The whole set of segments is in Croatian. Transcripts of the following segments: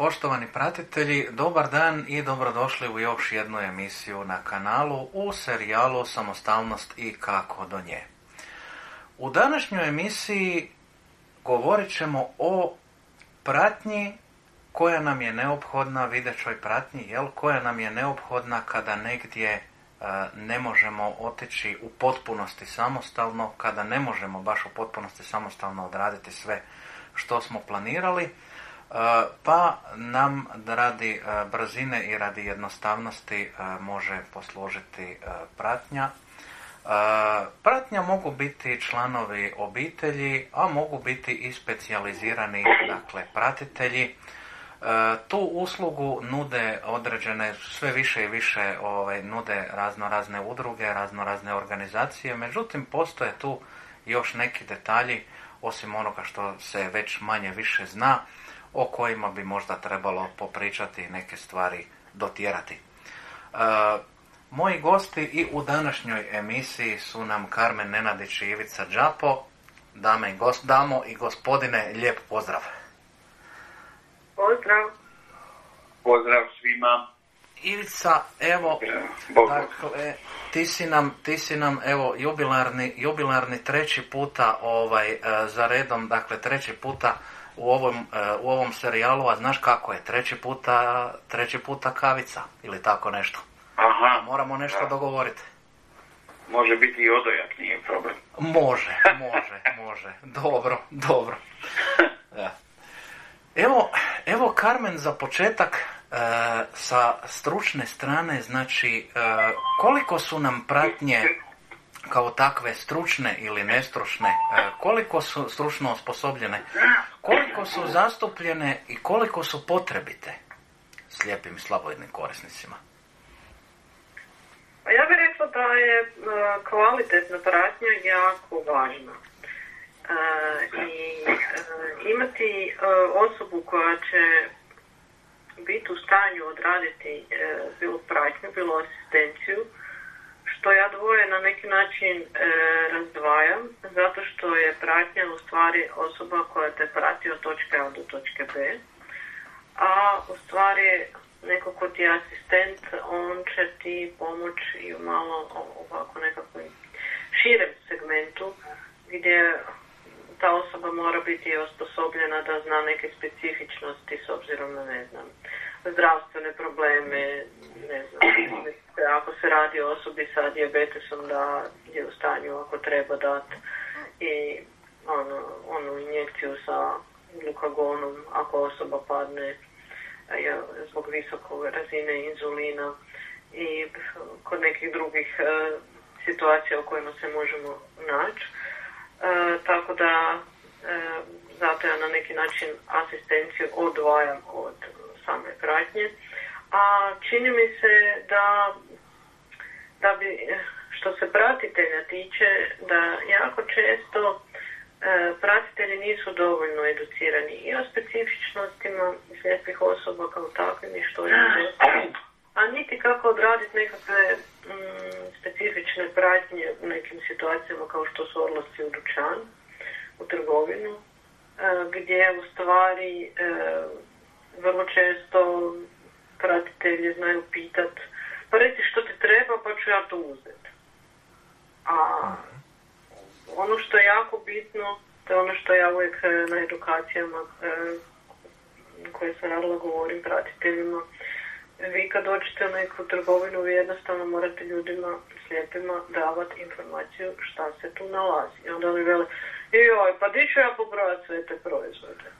Poštovani pratitelji, dobar dan i dobrodošli u još jednu emisiju na kanalu u serijalu Samostalnost i kako do nje. U današnjoj emisiji govorit ćemo o pratnji koja nam je neophodna, videćoj pratnji, jel, koja nam je neophodna kada negdje e, ne možemo otići u potpunosti samostalno, kada ne možemo baš u potpunosti samostalno odraditi sve što smo planirali, pa nam radi e, brzine i radi jednostavnosti može poslužiti pratnja. Pratnja mogu biti članovi obitelji, a mogu biti i specijalizirani dakle, pratitelji. E, tu uslugu nude određene, sve više i više ovaj, nude razno razne udruge, razno razne organizacije, međutim postoje tu još neki detalji, osim onoga što se već manje više zna, o kojima bi možda trebalo popričati i neke stvari dotjerati. E, moji gosti i u današnjoj emisiji su nam Karmen Nenadić i Ivica Đapo. Dame i gost, damo i gospodine, lijep pozdrav. Pozdrav. Pozdrav svima. Ivica, evo, dakle, ti si nam, ti si nam evo, jubilarni, jubilarni treći puta ovaj, e, za redom, dakle treći puta u ovom, e, u ovom serijalu, a znaš kako je, treći puta, treći puta kavica ili tako nešto. Aha. Moramo nešto dogovoriti. Može biti i odojak, nije problem. Može, može, može. Dobro, dobro. Ja. Evo, evo Carmen za početak e, sa stručne strane, znači e, koliko su nam pratnje kao takve stručne ili nestručne, e, koliko su stručno osposobljene, koliko su zastupljene i koliko su potrebite slijepim i slabovidnim korisnicima? Pa ja bih rekla da je kvalitetna pratnja jako važna i imati osobu koja će biti u stanju odraditi e, bilo pratnju, bilo asistenciju, što ja dvoje na neki način e, razdvajam, zato što je pratnja u stvari osoba koja te prati od točke A do točke B, a u stvari neko ko ti je asistent, on će ti pomoći i u malo ovako nekakvom širem segmentu gdje ta osoba mora biti osposobljena da zna neke specifičnosti s obzirom na, ne znam, zdravstvene probleme, ne znam, ako se radi o osobi sa dijabetesom da je u stanju ako treba dati i ono, onu injekciju sa glukagonom ako osoba padne zbog visokog razine inzulina i kod nekih drugih e, situacija u kojima se možemo naći. E, tako da e, zato ja na neki način asistenciju odvajam od same pratnje. A čini mi se da, da bi, što se pratitelja tiče, da jako često e, pratitelji nisu dovoljno educirani i o specifičnostima slijepih osoba kao takvim i što je a niti kako odraditi nekakve mm, specifične pratnje u nekim situacijama kao što su odlasci u dućan, u trgovinu, e, gdje u stvari e, vrlo često pratitelji znaju pitat pa reci što ti treba pa ću ja to uzeti. A ono što je jako bitno, to je ono što ja uvijek e, na edukacijama koje sam radila govorim pratiteljima, vi kad dođete u neku trgovinu, vi jednostavno morate ljudima, slijepima, davati informaciju šta se tu nalazi. I onda oni vele, joj, pa di ću ja pobrojati sve te proizvode?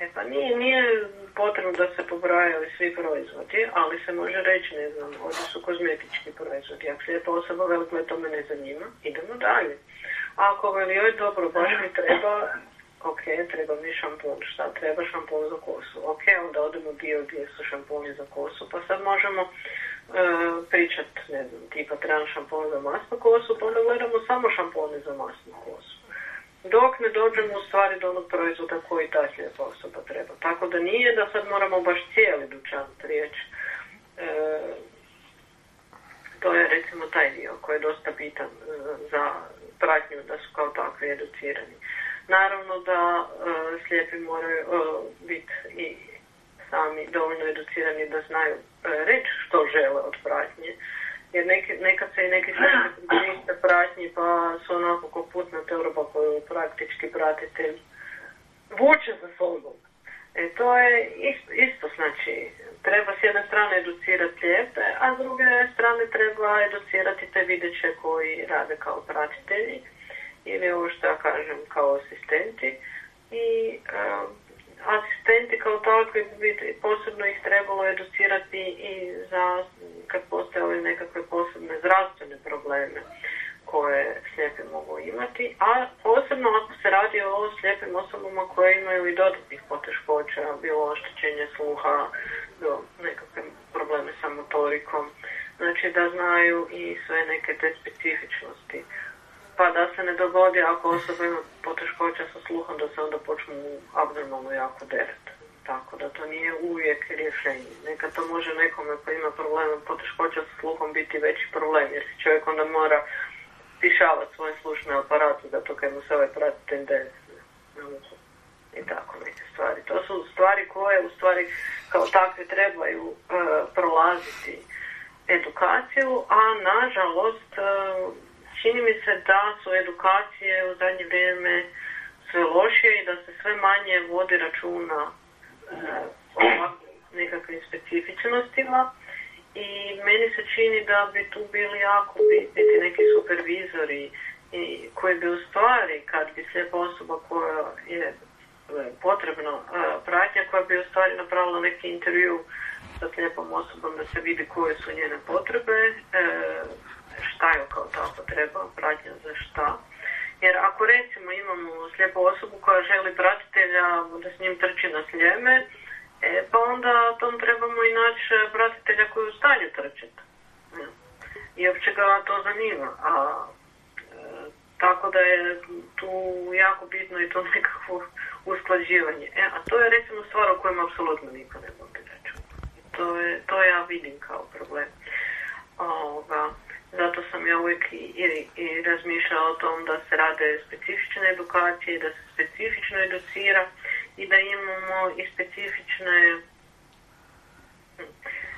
E pa nije, nije potrebno da se pobrajaju svi proizvodi, ali se može reći, ne znam, ovdje su kozmetički proizvodi. Ako slijepa osoba veliko to me ne zanima, idemo dalje. Ako veli, joj, dobro, baš mi treba ok, treba mi šampun, šta treba šampun za kosu, ok, onda odemo dio gdje su šampuni za kosu, pa sad možemo e, pričat, ne znam, tipa trebam šampun za masnu kosu, pa onda gledamo samo šampone za masnu kosu. Dok ne dođemo u stvari do onog proizvoda koji ta slijepa osoba treba. Tako da nije da sad moramo baš cijeli dućan prijeći. E, to je recimo taj dio koji je dosta bitan e, za pratnju da su kao takvi educirani. Naravno da uh, slijepi moraju uh, biti i sami dovoljno educirani da znaju reći što žele od pratnje. Jer neki, nekad se i neki koriste pratnji pa su onako ko putna teorba koju praktički pratitelj vuče za sobom. E, to je isto, isto, znači, treba s jedne strane educirati lijepe, a s druge strane treba educirati te videće koji rade kao pratitelji ili ovo što ja kažem kao asistenti i um, asistenti kao takvi bi posebno ih trebalo educirati i za kad postoje nekakve posebne zdravstvene probleme koje slijepi mogu imati, a posebno ako se radi o slijepim osobama koje imaju i dodatnih poteškoća, bilo oštećenje sluha, bilo nekakve probleme sa motorikom, znači da znaju i sve neke te specifičnosti. Pa da se ne dogodi ako osoba ima poteškoća sa sluhom da se onda počnu abnormalno jako deret. Tako da to nije uvijek rješenje. Nekad to može nekome ko ima problema poteškoća sa sluhom biti veći problem jer se čovjek onda mora stišavati svoj slušni aparat zato kad mu se ovaj pratitelj na uhu. I tako neke stvari. To su stvari koje u stvari kao takve trebaju uh, prolaziti edukaciju, a nažalost uh, čini mi se da su edukacije u zadnje vrijeme sve lošije i da se sve manje vodi računa uh, o nekakvim specifičnostima. I meni se čini da bi tu bili jako biti neki supervizori i koji bi u stvari, kad bi slijepa osoba koja je potrebno pratnja, koja bi u stvari napravila neki intervju sa slijepom osobom da se vidi koje su njene potrebe, e, šta je kao tako treba, pratnja za šta. Jer ako recimo imamo slijepu osobu koja želi pratitelja da s njim trči na sljeme, E, pa onda tom trebamo i naći pratitelja koji je u stanju trčati. I uopće ga to zanima. A e, tako da je tu jako bitno i to nekakvo usklađivanje. E, a to je recimo stvar o kojem apsolutno niko ne može reći. To, je, to ja vidim kao problem. Ovoga, zato sam ja uvijek i, i, i razmišljala o tom da se rade specifične edukacije, da se specifično educira i da imamo i specifične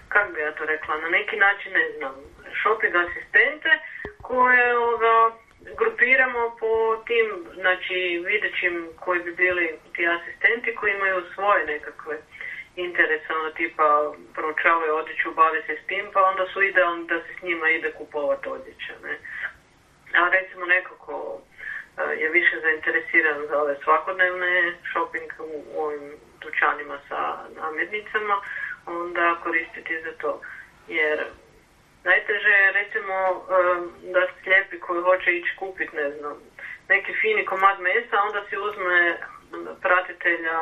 kako bi ja to rekla, na neki način, ne znam, shopping asistente koje ovoga, grupiramo po tim, znači videćim koji bi bili ti asistenti koji imaju svoje nekakve interese, ono tipa proučavaju odjeću, bave se s tim, pa onda su idealni da se s njima ide kupovati odjeća, ne. A recimo nekako je više zainteresiran za ove svakodnevne shopping u ovim dućanima sa namirnicama, onda koristiti za to. Jer najteže je recimo da slijepi koji hoće ići kupiti, ne znam, neki fini komad mesa, onda si uzme pratitelja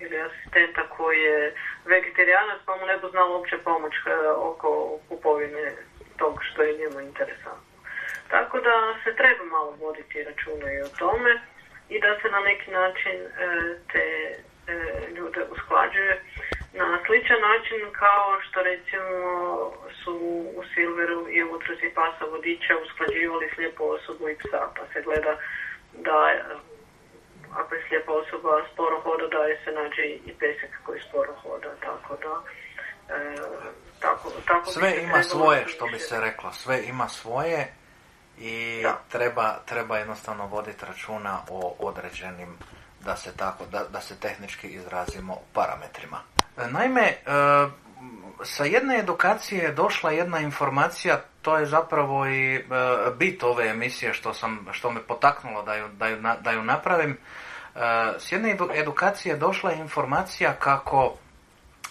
ili asistenta koji je vegetarijanac pa mu ne bi uopće pomoć oko kupovine tog što je njemu interesantno. Tako da se treba malo voditi računa i o tome i da se na neki način e, te e, ljude usklađuje na sličan način kao što recimo su u Silveru i u utruzi pasa vodiča usklađivali slijepu osobu i psa, pa se gleda da ako je slijepa osoba sporo hoda, da je se nađe i pesek koji sporo hoda, tako da e, tako, tako sve ima svoje, što bi se reklo, sve ima svoje i treba, treba jednostavno voditi računa o određenim da se tako, da, da se tehnički izrazimo parametrima. Naime, e, sa jedne edukacije je došla jedna informacija, to je zapravo i e, bit ove emisije što, sam, što me potaknulo da ju, da ju, da ju napravim. E, s jedne edukacije je došla informacija kako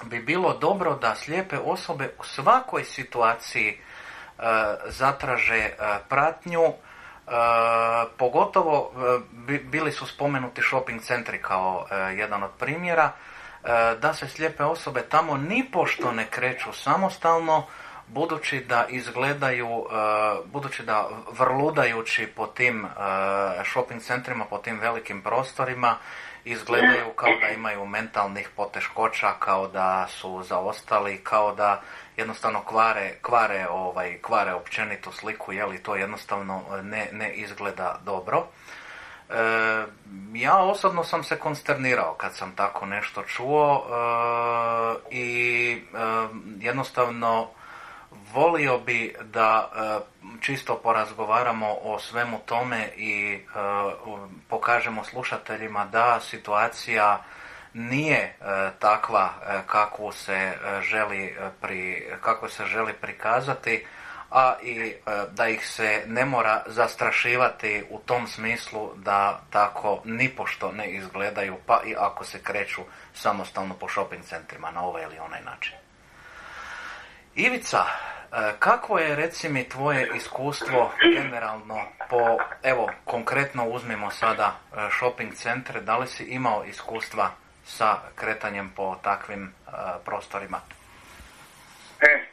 bi bilo dobro da slijepe osobe u svakoj situaciji zatraže pratnju, pogotovo bili su spomenuti shopping centri kao jedan od primjera, da se slijepe osobe tamo nipošto ne kreću samostalno, budući da izgledaju, budući da vrludajući po tim shopping centrima, po tim velikim prostorima, izgledaju kao da imaju mentalnih poteškoća, kao da su zaostali, kao da jednostavno kvare, kvare, ovaj, kvare općenitu sliku, je li to jednostavno ne, ne izgleda dobro. E, ja osobno sam se konsternirao kad sam tako nešto čuo e, jednostavno volio bi da čisto porazgovaramo o svemu tome i pokažemo slušateljima da situacija nije takva kakvu se želi pri, kako se želi prikazati a i e, da ih se ne mora zastrašivati u tom smislu da tako nipošto ne izgledaju, pa i ako se kreću samostalno po shopping centrima na ovaj ili onaj način. Ivica, e, kakvo je recimo tvoje iskustvo generalno po, evo konkretno uzmimo sada e, shopping centre, da li si imao iskustva sa kretanjem po takvim prostorima? E,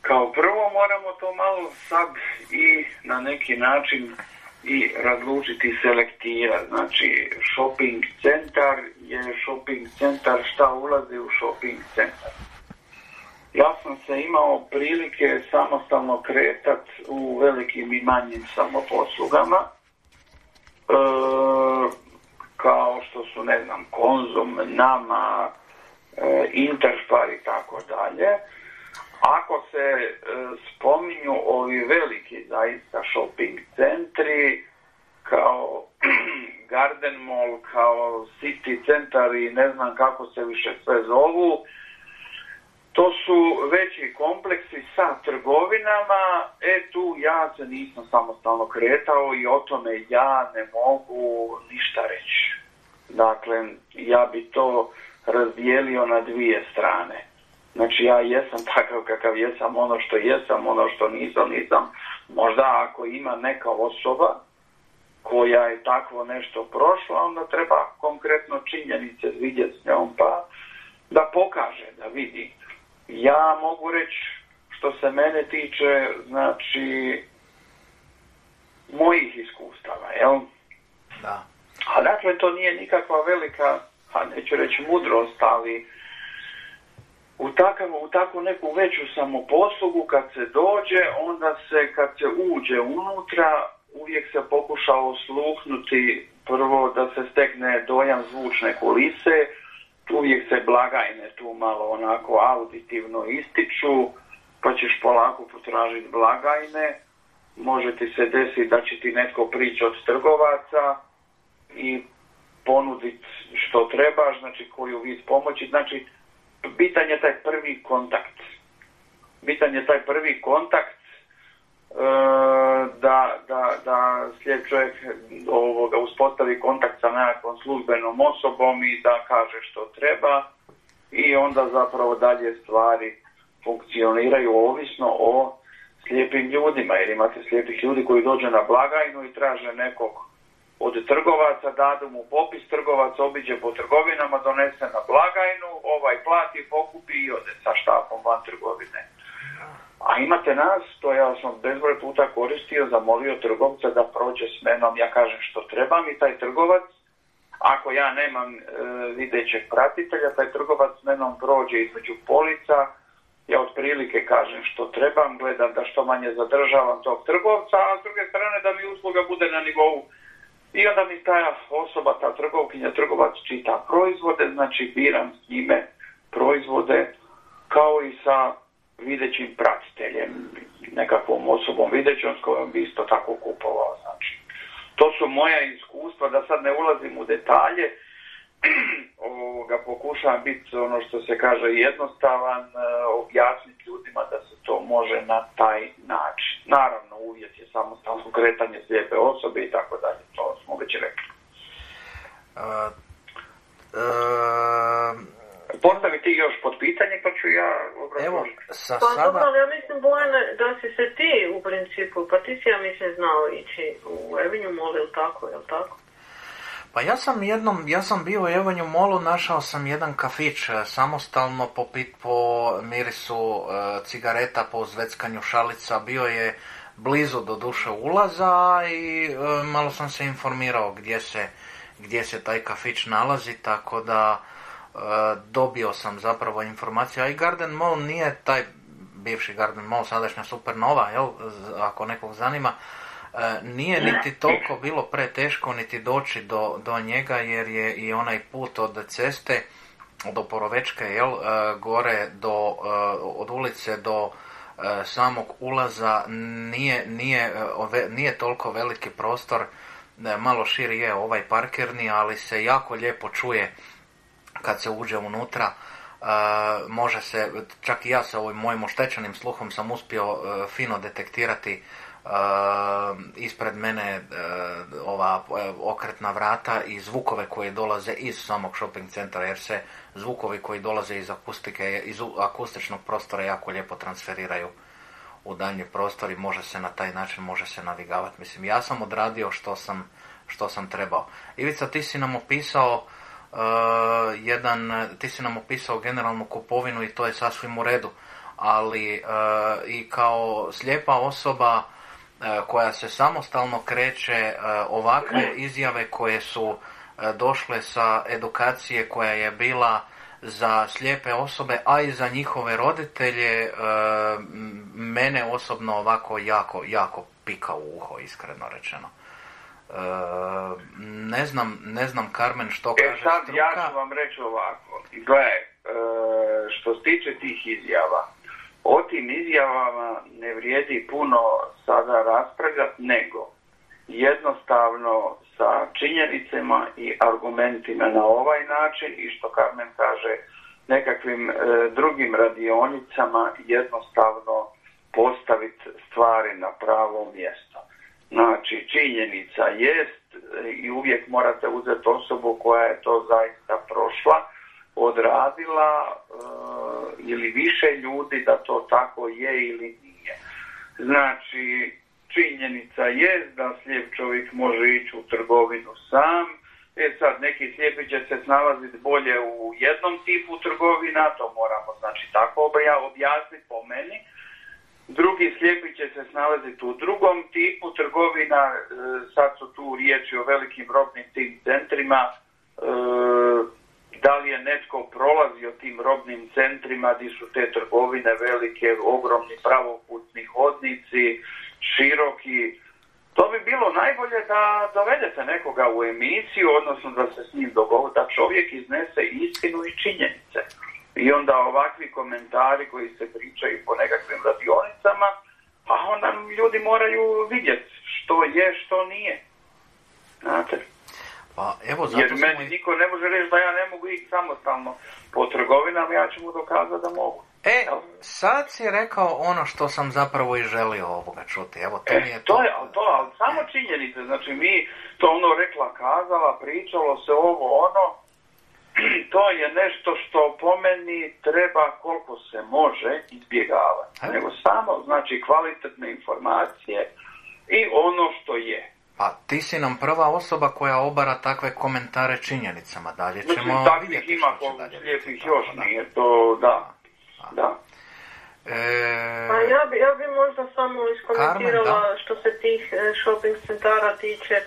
kao prvo moramo to malo sad i na neki način i razlučiti selektirati. Znači, shopping centar je shopping centar, šta ulazi u shopping centar. Ja sam se imao prilike samostalno kretat u velikim i manjim samoposlugama, e, kao što su, ne znam, Konzum, Nama, e, Interspar i tako dalje. Ako se e, spominju ovi veliki zaista shopping centri kao Garden Mall, kao City Centar i ne znam kako se više sve zovu, to su veći kompleksi sa trgovinama, e tu ja se nisam samostalno kretao i o tome ja ne mogu ništa reći. Dakle, ja bi to razdijelio na dvije strane. Znači ja jesam takav kakav jesam, ono što jesam, ono što nisam, nisam. Možda ako ima neka osoba koja je takvo nešto prošla, onda treba konkretno činjenice vidjeti s njom pa da pokaže, da vidi. Ja mogu reći što se mene tiče, znači mojih iskustava, jel? Da. A dakle to nije nikakva velika, a neću reći mudrost, ali u, takav, u takvu neku veću samoposlugu kad se dođe, onda se kad se uđe unutra uvijek se pokuša osluhnuti prvo da se stekne dojam zvučne kulise, uvijek se blagajne tu malo onako auditivno ističu, pa ćeš polako potražiti blagajne, može ti se desiti da će ti netko prići od trgovaca i ponuditi što trebaš, znači koju vid pomoći, znači bitan je taj prvi kontakt. Bitan je taj prvi kontakt da, da, da slijed čovjek ovoga, uspostavi kontakt sa nekakvom službenom osobom i da kaže što treba i onda zapravo dalje stvari funkcioniraju ovisno o slijepim ljudima, jer imate slijepih ljudi koji dođe na blagajnu i traže nekog od trgovaca, dadu mu popis, trgovac obiđe po trgovinama, donese na blagajnu, ovaj plati, pokupi i ode sa štapom van trgovine. A imate nas, to ja sam bezbroj puta koristio, zamolio trgovca da prođe s menom, ja kažem što trebam i taj trgovac, ako ja nemam e, videćeg pratitelja, taj trgovac s menom prođe između polica, ja otprilike kažem što trebam, gledam da što manje zadržavam tog trgovca, a s druge strane da mi usluga bude na nivou. I onda mi ta osoba, ta trgovkinja, trgovac čita proizvode, znači biram s njime proizvode kao i sa videćim pratiteljem, nekakvom osobom videćom s kojom bi isto tako kupovao. Znači, to su moja iskustva, da sad ne ulazim u detalje, ovoga, pokušavam biti ono što se kaže jednostavan, e, objasniti ljudima da se to može na taj način. Naravno, uvjet je samostalno kretanje slijepe osobe i tako dalje, to smo već rekli. Uh, uh, Postavi ti još pod pitanje pa ću ja Evo, sa pa sada... dobro, ja mislim Bojana da si se ti u principu, pa ti si ja mislim znao ići u Evinju Mol, ili tako, jel tako? Pa ja sam jednom, ja sam bio u Evanju Molu, našao sam jedan kafić e, samostalno po, po mirisu e, cigareta, po zveckanju šalica, bio je blizu do duše ulaza i e, malo sam se informirao gdje se, gdje se taj kafić nalazi, tako da dobio sam zapravo informaciju, a i Garden Mall nije taj bivši Garden Mall, sadašnja Supernova, jel, ako nekog zanima, E, nije niti toliko bilo preteško niti doći do, do njega jer je i onaj put od ceste do Porovečke, jel, gore do, od ulice do samog ulaza nije, nije, nije toliko veliki prostor, malo širi je ovaj parkirni, ali se jako lijepo čuje kad se uđe unutra. može se, čak i ja sa ovim mojim oštećenim sluhom sam uspio fino detektirati ispred mene ova okretna vrata i zvukove koje dolaze iz samog shopping centra jer se zvukovi koji dolaze iz akustike, iz akustičnog prostora jako lijepo transferiraju u daljnji prostor i može se na taj način može se navigavati. Mislim, ja sam odradio što sam, što sam trebao. Ivica, ti si nam opisao jedan, ti si nam opisao generalnu kupovinu i to je sasvim u redu, ali uh, i kao slijepa osoba koja se samostalno kreće ovakve izjave koje su došle sa edukacije koja je bila za slijepe osobe, a i za njihove roditelje, mene osobno ovako jako, jako pika u uho, iskreno rečeno. E, ne znam, ne znam Karmen što e, kaže sad struka. ja ću vam reći ovako. Gle, što se tiče tih izjava, o tim izjavama ne vrijedi puno sada raspravljati, nego jednostavno sa činjenicama i argumentima na ovaj način i što Carmen kaže nekakvim e, drugim radionicama jednostavno postaviti stvari na pravo mjesto. Znači, činjenica jest e, i uvijek morate uzeti osobu koja je to zaista prošla, odradila e, ili više ljudi da to tako je ili nije. Znači, Činjenica je da slijep čovjek može ići u trgovinu sam. E sad, neki slijepi će se snalaziti bolje u jednom tipu trgovina, to moramo znači tako objasniti po meni. Drugi slijepi će se snalaziti u drugom tipu trgovina, e, sad su tu riječi o velikim robnim tim centrima, e, da li je netko prolazio tim robnim centrima gdje su te trgovine velike, ogromni pravoputni hodnici, široki. To bi bilo najbolje da dovedete nekoga u emisiju, odnosno da se s njim dogovori, da čovjek iznese istinu i činjenice. I onda ovakvi komentari koji se pričaju po nekakvim radionicama, pa onda ljudi moraju vidjeti što je, što nije. Znate? Pa, evo, zato Jer meni niko ne može reći da ja ne mogu ići samostalno po trgovinama, ja ću mu dokazati da mogu. E, sad si rekao ono što sam zapravo i želio ovoga čuti. Evo, to e, mi je to. to je, to, ali samo činjenice. Znači, mi to ono rekla, kazala, pričalo se ovo, ono. To je nešto što po meni treba koliko se može izbjegavati. Nego samo, znači, kvalitetne informacije i ono što je. Pa ti si nam prva osoba koja obara takve komentare činjenicama. Dalje ćemo Mislim, takvih vidjeti ima koliko slijepih još, nije to, da. Da. E... Pa ja bi, ja bi možda samo iskomentirala što se tih e, shopping centara tiče e,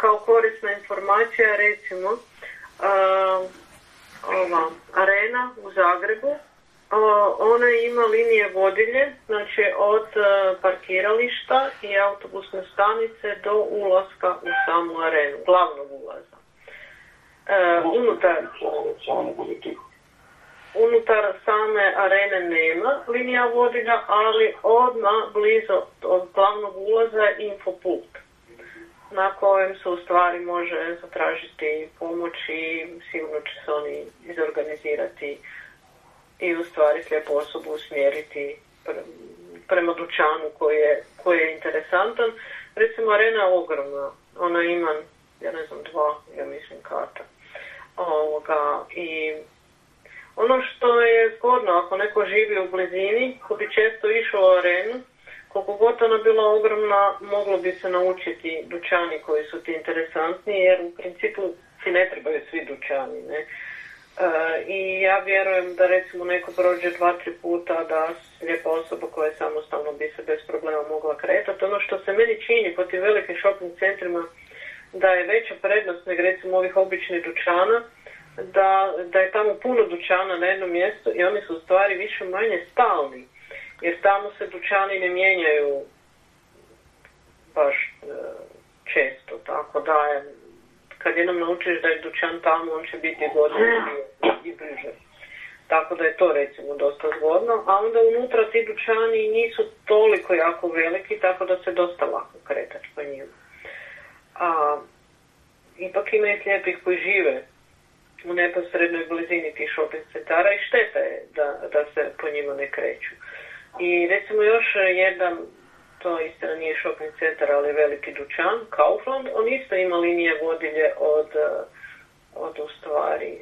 kao korisna informacija, recimo e, ova arena u Zagrebu, ona ima linije vodilje, znači od parkirališta i autobusne stanice do ulaska u samu arenu, glavnog ulaza. unutar, unutar same arene nema linija vodilja, ali odmah blizu od glavnog ulaza je infopult na kojem se u stvari može zatražiti pomoć i sigurno će se oni izorganizirati i u stvari slijepu osobu usmjeriti prema dućanu koji je, koji je interesantan. Recimo arena je ogromna, ona ima, ja ne znam, dva, ja mislim, karta. Ovoga, I ono što je zgodno, ako neko živi u blizini, ko bi često išao u arenu, koliko god ona bila ogromna, moglo bi se naučiti dućani koji su ti interesantni, jer u principu ti ne trebaju svi dućani. Ne? E, I ja vjerujem da recimo neko prođe dva, tri puta da lijepa osoba koja je samostalno bi se bez problema mogla kretati. Ono što se meni čini po tim velikim shopping centrima da je veća prednost nego recimo ovih običnih dućana, da, da je tamo puno dućana na jednom mjestu i oni su u stvari više manje stalni. Jer tamo se dućani ne mijenjaju baš e, često, tako da je, kad jednom naučiš da je dućan tamo, on će biti godin i bliže. Tako da je to recimo dosta zgodno, a onda unutra ti dućani nisu toliko jako veliki, tako da se dosta lako kretati po njima. A, ipak ima i slijepih koji žive u neposrednoj blizini tih shopping centara i šteta je da, da se po njima ne kreću. I recimo još jedan, to istina nije shopping centar, ali veliki dućan, Kaufland, on isto ima linije vodilje od, od u stvari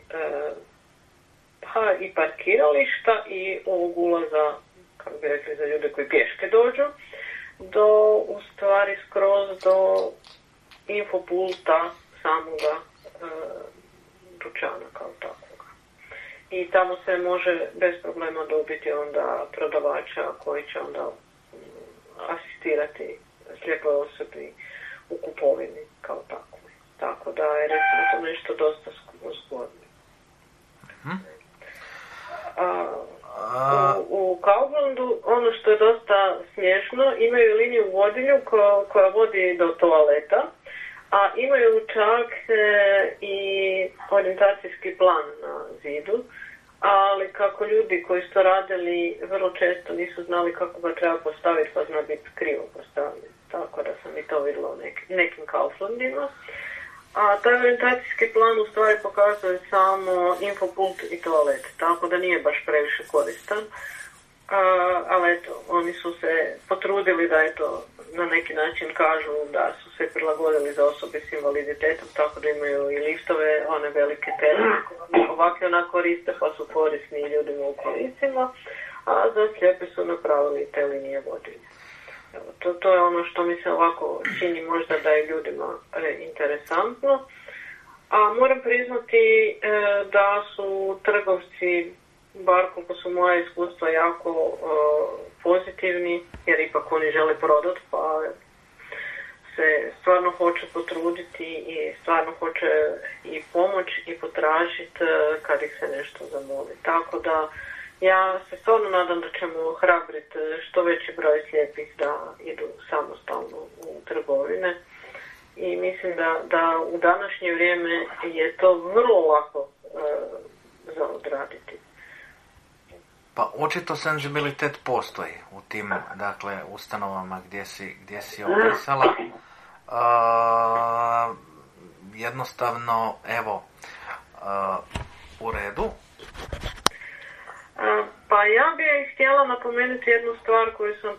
pa i parkirališta i ovog ulaza, kako bi rekli za ljude koji pješke dođu, do u stvari skroz do infopulta samoga e, dućana kao takvoga. I tamo se može bez problema dobiti onda prodavača koji će onda mm, asistirati slijepoj osobi u kupovini kao tako. Tako da je recimo to nešto dosta zgodno. A, u, u ono što je dosta smiješno, imaju liniju vodilju ko, koja vodi do toaleta, a imaju čak e, i orientacijski plan na zidu, ali kako ljudi koji su to radili vrlo često nisu znali kako ga treba postaviti, pa zna biti krivo postavljen. Tako da sam i to vidjela u nekim Kauflandima. A taj orientacijski plan u stvari pokazuje samo infopult i toalet, tako da nije baš previše koristan. A, ali eto, oni su se potrudili da eto, na neki način kažu da su se prilagodili za osobe s invaliditetom, tako da imaju i liftove, one velike tele, ovakve ona koriste pa su korisni ljudima u kolicima, a za slijepe su napravili te linije vodilje. To, to je ono što mi se ovako čini možda da je ljudima e, interesantno. A moram priznati e, da su trgovci, bar koliko su moja iskustva, jako e, pozitivni, jer ipak oni žele prodat, se stvarno hoće potruditi i stvarno hoće i pomoć i potražiti kad ih se nešto zamoli. Tako da ja se stvarno nadam da ćemo hrabriti što veći broj slijepih da idu samostalno u trgovine i mislim da, da u današnje vrijeme je to vrlo lako e, za odraditi. Pa očito senzibilitet postoji u tim dakle, ustanovama gdje si, gdje si opisala. Jednostavno, evo, u redu, pa ja bih htjela napomenuti jednu stvar koju sam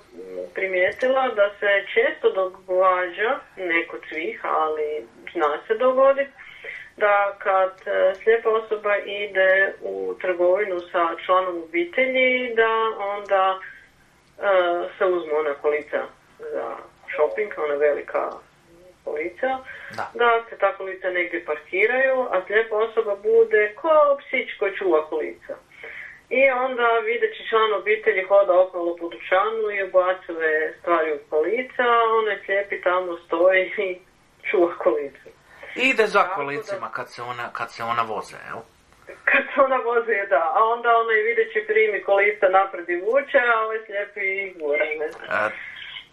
primijetila, da se često događa, ne kod svih, ali zna se dogoditi, da kad slijepa osoba ide u trgovinu sa članom obitelji, da onda se uzmu ona kolica za shopping, ona velika kolica, da. da se ta kolica negdje parkiraju, a slijepa osoba bude ko psić koji čuva kolica. I onda videći član obitelji hoda okolo po dućanu i ubacuje stvari u kolica, onaj slijepi tamo stoji i čuva kolicu. ide za kolicima kad se ona, kad se ona voze, jel? Kad se ona voze, da. A onda onaj videći primi kolica napred i vuče, a ovaj slijepi i gura?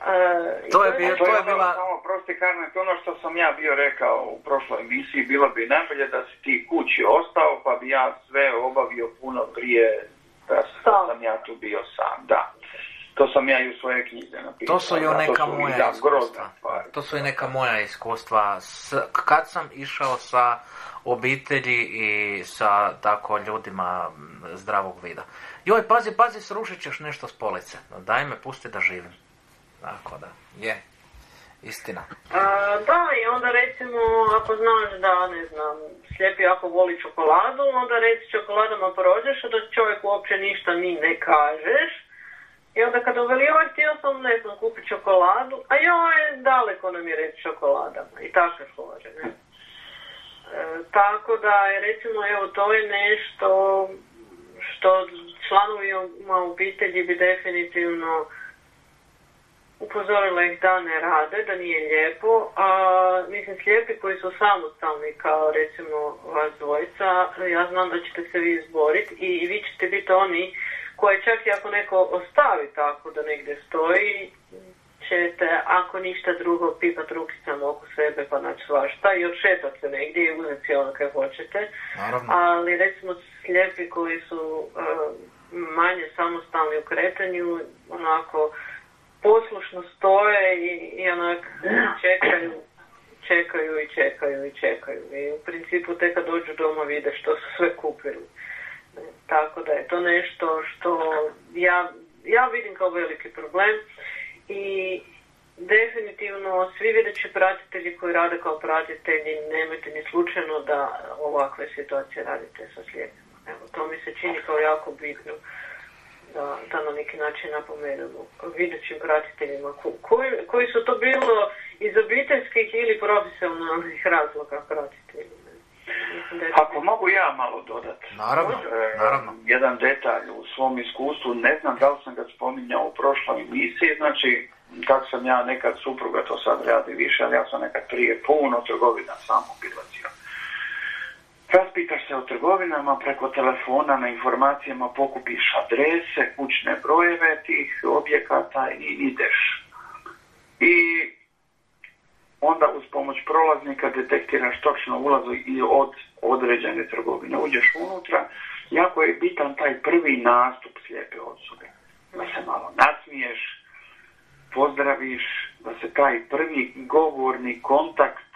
E, to je, bio, to je bila... Samo, prosti Karne, to ono što sam ja bio rekao u prošloj emisiji, bilo bi najbolje da si ti kući ostao, pa bi ja sve obavio puno prije da sam ja tu bio sam, da. To sam ja i u svoje knjize napisao. To su i neka moja iskustva. To su i neka moja iskustva. S, kad sam išao sa obitelji i sa tako ljudima zdravog vida. Joj, pazi, pazi, srušit ćeš nešto s police. Daj me, pusti da živim. Tako da, je. Istina. da, i onda recimo, ako znaš da, ne znam, slijepi ako voli čokoladu, onda reci čokoladama prođeš, a da čovjek uopće ništa ni ne kažeš. I onda kada uveli, joj, htio sam, ne znam, kupiti čokoladu, a joj, daleko nam je reći čokoladama. I takve fore, ne. E, tako da, recimo, evo, to je nešto što članovi obitelji bi definitivno upozorila ih da ne rade, da nije lijepo, a mislim slijepi koji su samostalni kao recimo vas dvojica, ja znam da ćete se vi izboriti i vi ćete biti oni koje čak i ako neko ostavi tako da negdje stoji, ćete ako ništa drugo, pipat rukicama oko sebe pa naći svašta i odšetat se negdje i uzeti si ono kaj hoćete. Naravno. Ali recimo slijepi koji su e, manje samostalni u kretanju, onako poslušno stoje i, i onak čekaju, čekaju i čekaju i čekaju. I u principu tek kad dođu doma vide što su sve kupili. Tako da je to nešto što ja, ja vidim kao veliki problem i definitivno svi videći pratitelji koji rade kao pratitelji nemojte ni slučajno da ovakve situacije radite sa slijepima. Evo, to mi se čini kao jako bitno da, da na neki način napomenemo videćim pratiteljima koji, koji su to bilo iz obiteljskih ili profesionalnih razloga pratitelji. Ako mogu ja malo dodati. Naravno, E, naravno. Jedan detalj u svom iskustvu, ne znam da li sam ga spominjao u prošloj emisiji, znači kako sam ja nekad supruga, to sad radi više, ali ja sam nekad prije puno trgovina samo obilazio. Raspitaš se o trgovinama, preko telefona na informacijama pokupiš adrese, kućne brojeve tih objekata i ideš. I onda uz pomoć prolaznika detektiraš točno ulazu i od određene trgovine. Uđeš unutra, jako je bitan taj prvi nastup slijepe osobe. Da se malo nasmiješ, pozdraviš, da se taj prvi govorni kontakt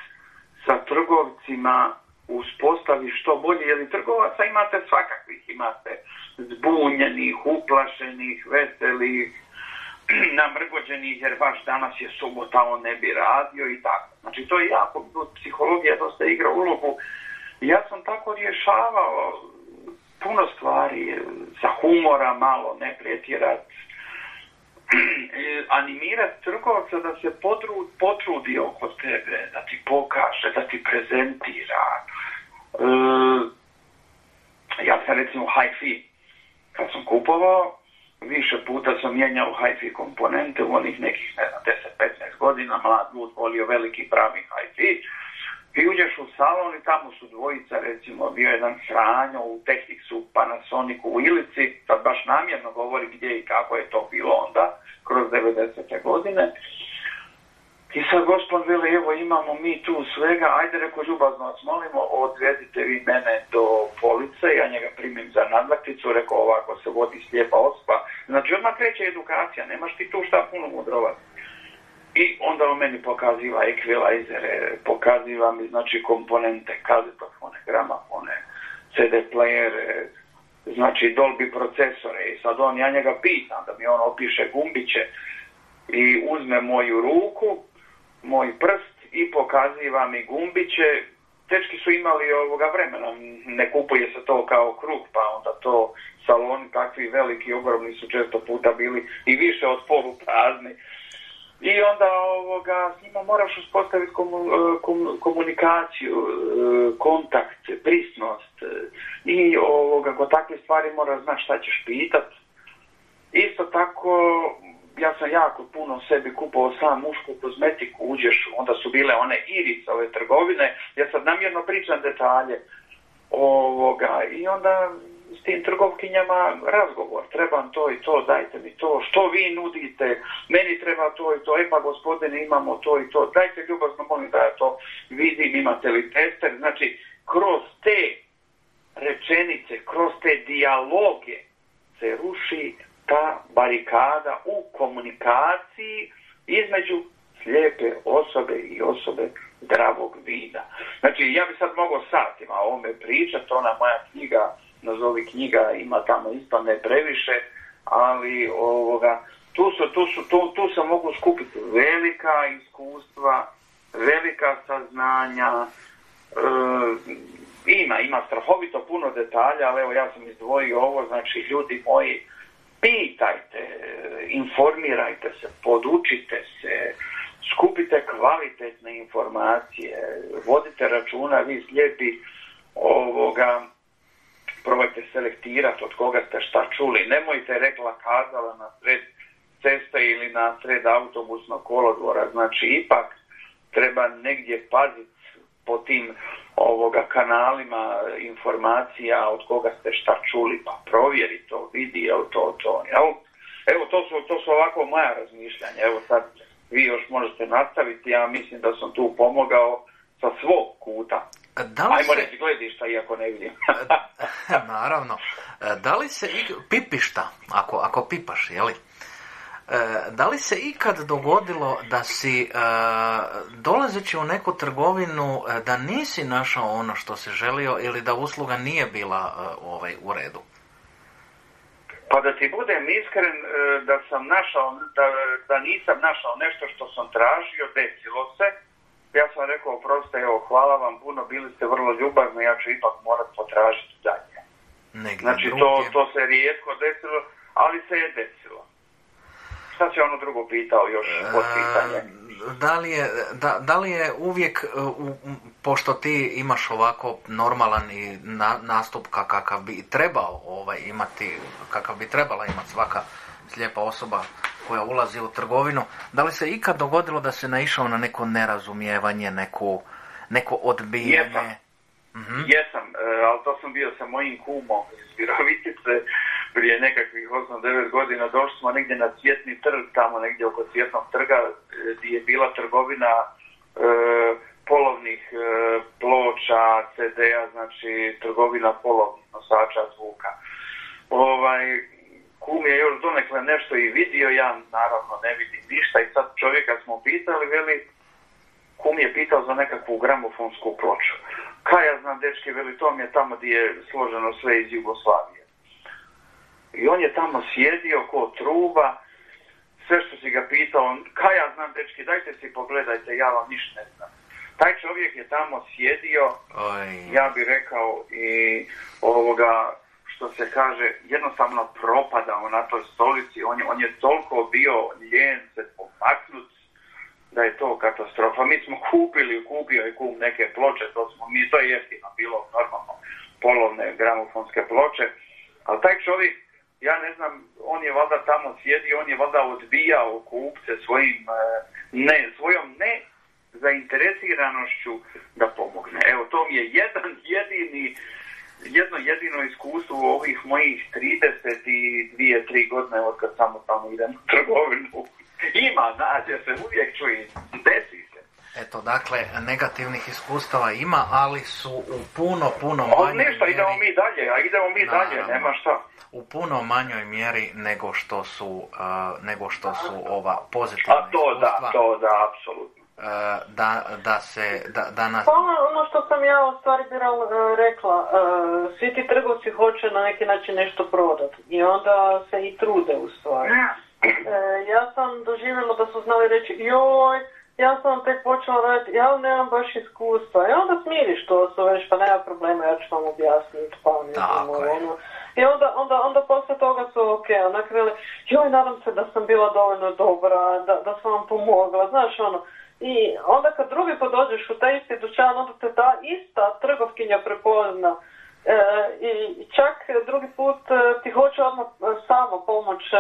sa trgovcima uspostavi što bolje, jer i trgovaca imate svakakvih, imate zbunjenih, uplašenih, veselih, namrgođenih jer baš danas je subota, on ne bi radio i tako. Znači to je jako, psihologija dosta igra ulogu. Ja sam tako rješavao puno stvari, sa humora malo, ne pretjerat, animirat trgovca da se potrudi, potrudi oko tebe, da ti pokaže, da ti prezentira. E, ja sam recimo hi-fi, kad sam kupovao, više puta sam mijenjao hi-fi komponente u onih nekih, ne znam, 10-15 godina, mlad ljud volio veliki pravi hi-fi. I uđeš u salon i tamo su dvojica, recimo, bio jedan Sranjo u Technicsu, Panasonicu u Ilici, sad baš namjerno govori gdje i kako je to bilo onda, kroz 90. godine. I sad gospod veli, evo imamo mi tu svega, ajde reko ljubazno vas molimo, odvedite vi mene do police, ja njega primim za nadlakticu, rekao ovako se vodi slijepa osoba. Znači odmah kreće edukacija, nemaš ti tu šta puno mudrovati. I onda on meni pokaziva ekvilajzere, pokaziva mi znači komponente, kazetofone, gramafone, CD playere, znači Dolby procesore i sad on, ja njega pitam da mi on opiše gumbiće i uzme moju ruku, moj prst i pokaziva mi gumbiće. Tečki su imali ovoga vremena, ne kupuje se to kao kruh, pa onda to saloni takvi veliki, ogromni su često puta bili i više od polu prazni. I onda ovoga, s njima moraš uspostaviti komu, kom, komunikaciju, kontakt, prisnost i ovoga, kod takve stvari moraš znati šta ćeš pitat. Isto tako, ja sam jako puno sebi kupovao sam mušku kozmetiku, uđeš, onda su bile one iris, ove trgovine, ja sad namjerno pričam detalje ovoga, i onda tim trgovkinjama razgovor, trebam to i to, dajte mi to, što vi nudite, meni treba to i to, e pa gospodine imamo to i to, dajte ljubazno molim da ja to vidim, imate li tester, znači kroz te rečenice, kroz te dijaloge se ruši ta barikada u komunikaciji između slijepe osobe i osobe zdravog vida. Znači, ja bi sad mogao satima o ovome pričati, ona moja knjiga, nazovi knjiga, ima tamo isto ne previše, ali ovoga, tu, su, tu, su, tu, tu se mogu skupiti velika iskustva, velika saznanja, e, ima, ima strahovito puno detalja, ali evo ja sam izdvojio ovo, znači ljudi moji, pitajte, informirajte se, podučite se, skupite kvalitetne informacije, vodite računa, vi slijepi ovoga, probajte selektirati od koga ste šta čuli, nemojte rekla kazala na sred ceste ili na sred autobusnog kolodvora, znači ipak treba negdje paziti po tim ovoga kanalima informacija od koga ste šta čuli, pa provjeri to, vidi, jel to, to, jel? Evo, to su, to su ovako moja razmišljanja, evo sad vi još možete nastaviti, ja mislim da sam tu pomogao sa svog kuta. Da li Ajmo se, reći gledišta, iako ne vidim. naravno, da li se, ik- pipišta, ako, ako pipaš, jeli? E, Da li se ikad dogodilo da si e, dolazeći u neku trgovinu e, da nisi našao ono što si želio ili da usluga nije bila e, ovaj, u redu? Pa da ti budem iskren, e, da sam našao, da, da nisam našao nešto što sam tražio, desilo se. Ja sam rekao, prosto, evo, hvala vam puno, bili ste vrlo ljubavni, ja ću ipak morat potražiti dalje. Negdje Znači, to, to se rijetko desilo, ali se je desilo. Šta će ono drugo pitao još pod pitanje? E, Da li je, da, da li je uvijek, e, pošto ti imaš ovako normalan i na, nastup ka- kakav bi trebao ovaj, imati, kakav bi trebala imati svaka slijepa osoba koja ulazi u trgovinu, da li se ikad dogodilo da se naišao na neko nerazumijevanje, neku, neko odbijanje? Jesam. Mhm. Jesam, e, ali to sam bio sa mojim kumom iz Virovitice prije nekakvih 8-9 godina. Došli smo negdje na Cvjetni trg, tamo negdje oko Cvjetnog trga, e, gdje je bila trgovina e, polovnih e, ploča, CD-a, znači trgovina polovnih nosača zvuka. Ovaj, kum je još donekle nešto i vidio, ja naravno ne vidim ništa i sad čovjeka smo pitali, veli, kum je pitao za nekakvu gramofonsku ploču. Kaj ja znam, dečki, veli, to mi je tamo gdje je složeno sve iz Jugoslavije. I on je tamo sjedio ko truba, sve što si ga pitao, kaj ja znam, dečki, dajte si pogledajte, ja vam ništa ne znam. Taj čovjek je tamo sjedio, Oj, ja bih rekao i ovoga što se kaže jednostavno propadao na toj stolici. On je, on je toliko bio lijen se pomaknut da je to katastrofa. Mi smo kupili kupio je kum neke ploče to smo mi to je jeftino bilo normalno polovne gramofonske ploče. Ali taj čovjek ja ne znam on je valjda tamo sjedio on je valjda odbijao kupce svojim eh, ne svojom ne zainteresiranošću da pomogne. Evo, to mi je jedan jedini, jedno jedino iskustvo u ovih mojih 32 tri godine od kad samostalno idem u trgovinu. Ima, nađe se, uvijek čujem, desi se. Eto, dakle, negativnih iskustava ima, ali su u puno, puno manjoj ništa, idemo mjeri- mi dalje, a idemo mi dalje, Naravno. nema šta. u puno manjoj mjeri nego što su, uh, nego što su ova pozitivna A to da, iskustva, to da, apsolutno. Uh, da, da se, da, da nas... Pa ono, ono što sam ja u stvari e, rekla, e, svi ti trgovci hoće na neki način nešto prodati i onda se i trude u stvari. E, ja sam doživjela da su znali reći, joj, ja sam tek počela raditi, ja nemam baš iskustva. I onda smiriš to, su već, pa nema problema, ja ću vam objasniti, pa ne znam, ono. I onda, onda, onda poslije toga su ok, onak veli, joj, nadam se da sam bila dovoljno dobra, da, da sam vam pomogla, znaš, ono. I onda kad drugi put dođeš u taj isti dućan, onda te ta ista trgovkinja prepozna. E, I čak drugi put e, ti hoće odmah e, sama pomoć, e,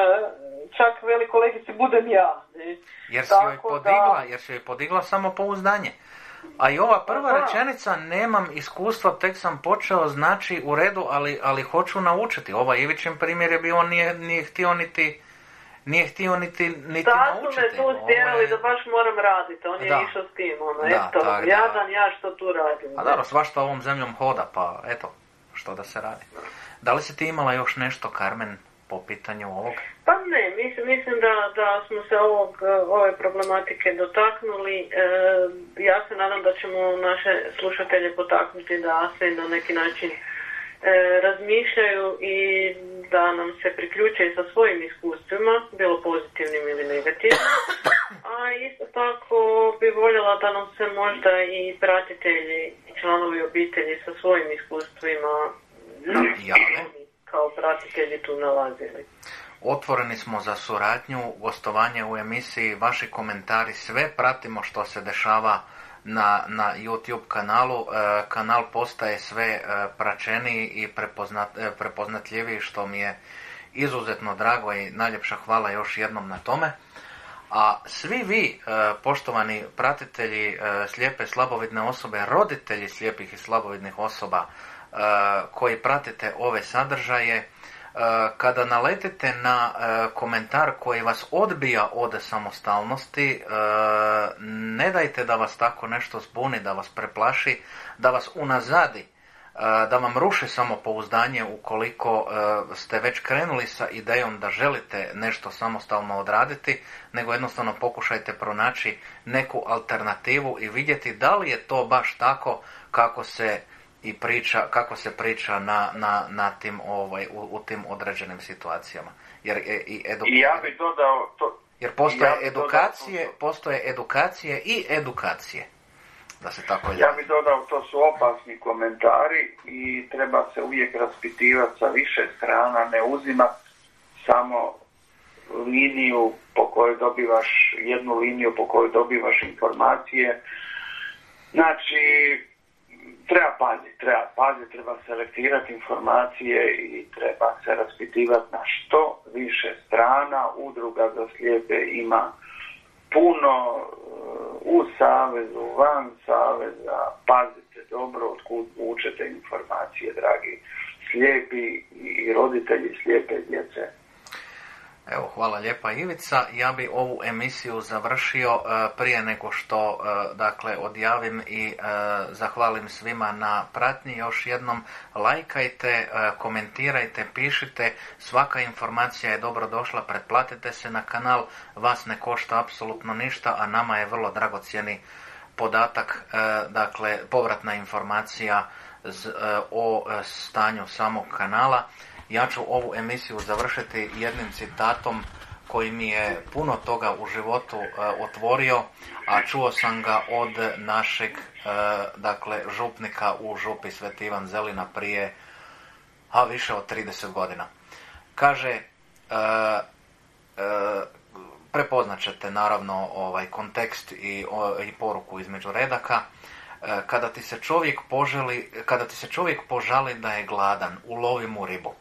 čak veli kolegici budem ja. I Jer si joj podigla, da- jer si joj podigla samopouzdanje. A i ova prva Da. rečenica, nemam iskustva, tek sam počeo, znači u redu, ali, ali hoću naučiti. Ova Ivićin primjer je bio, on nije, nije htio niti, nije htio niti, niti Sad su naučiti. me tu stjerali je- da baš moram raditi, on je Da. išao s tim, ono, Da, eto, tak da. jadan ja što tu radim. A dobro, svašta ovom zemljom hoda, pa eto, što da se radi. Da li si ti imala još nešto, Carmen, po pitanju ovog? Pa ne, mislim, mislim da, da smo se ovog, ove problematike dotaknuli. E, ja se nadam da ćemo naše slušatelje potaknuti da se na neki način e, razmišljaju i da nam se priključe sa svojim iskustvima, bilo pozitivnim ili negativnim. A isto tako bi voljela da nam se možda i pratitelji i članovi obitelji sa svojim iskustvima Jave. kao pratitelji tu nalazili. Otvoreni smo za suradnju, gostovanje u emisiji, vaši komentari, sve pratimo što se dešava na, na YouTube kanalu. E, kanal postaje sve e, praćeniji i prepoznat, e, prepoznatljiviji što mi je izuzetno drago i najljepša hvala još jednom na tome. A svi vi, poštovani pratitelji slijepe slabovidne osobe, roditelji slijepih i slabovidnih osoba koji pratite ove sadržaje, kada naletite na komentar koji vas odbija od samostalnosti, ne dajte da vas tako nešto zbuni, da vas preplaši, da vas unazadi da vam ruši samopouzdanje ukoliko ste već krenuli sa idejom da želite nešto samostalno odraditi, nego jednostavno pokušajte pronaći neku alternativu i vidjeti da li je to baš tako kako se i priča, kako se priča na, na, na tim, ovaj, u, u, tim određenim situacijama. Jer, i, edu... I ja bih dodao to, jer postoje ja edukacije, postoje edukacije i edukacije da se tako Ja bih dodao, to su opasni komentari i treba se uvijek raspitivati sa više strana, ne uzima samo liniju po kojoj dobivaš, jednu liniju po kojoj dobivaš informacije. Znači, treba paziti, treba paziti, treba selektirati informacije i treba se raspitivati na što više strana. Udruga za slijepe ima puno u savezu, van saveza, pazite dobro otkud učete informacije, dragi slijepi i roditelji slijepe djece. Evo, hvala lijepa Ivica. Ja bi ovu emisiju završio e, prije nego što e, dakle odjavim i e, zahvalim svima na pratnji. Još jednom lajkajte, komentirajte, pišite. Svaka informacija je dobro došla, pretplatite se na kanal. Vas ne košta apsolutno ništa, a nama je vrlo dragocjeni podatak, dakle povratna informacija o stanju samog kanala. Ja ću ovu emisiju završiti jednim citatom koji mi je puno toga u životu e, otvorio, a čuo sam ga od našeg e, dakle župnika u župi Sveti Ivan Zelina prije a više od 30 godina. Kaže e, prepoznat ćete naravno ovaj kontekst i, i poruku između redaka kada ti se čovjek poželi, kada ti se čovjek požali da je gladan, ulovi mu ribu.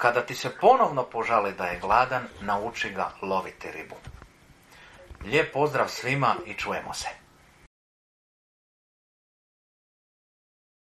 Kada ti se ponovno požali da je gladan, nauči ga loviti ribu. Lijep pozdrav svima i čujemo se.